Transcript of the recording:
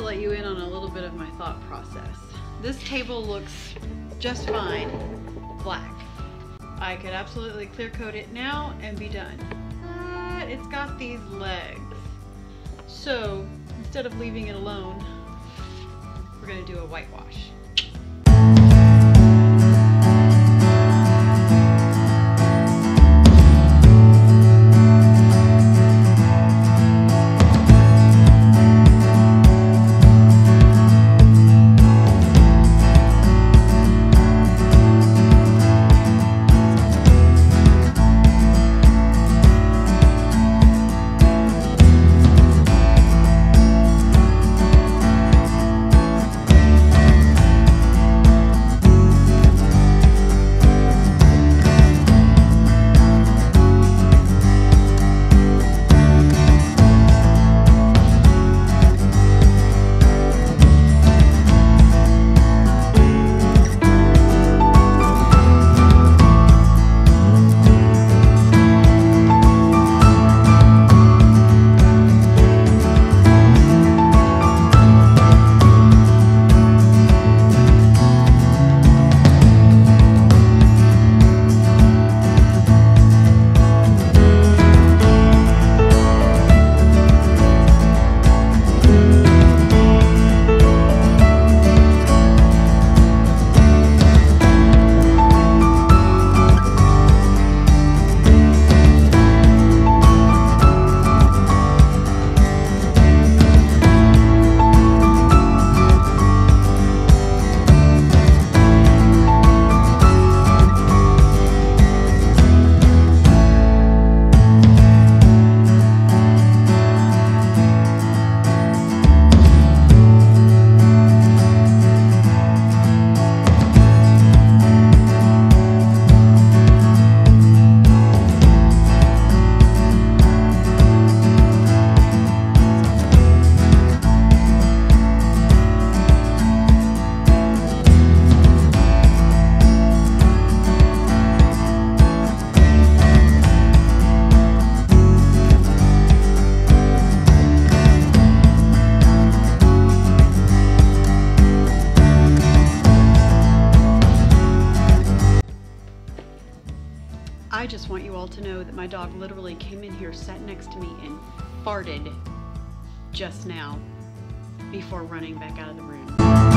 let you in on a little bit of my thought process. This table looks just fine, black. I could absolutely clear coat it now and be done. But it's got these legs. So instead of leaving it alone, we're gonna do a whitewash. My dog literally came in here, sat next to me, and farted just now before running back out of the room.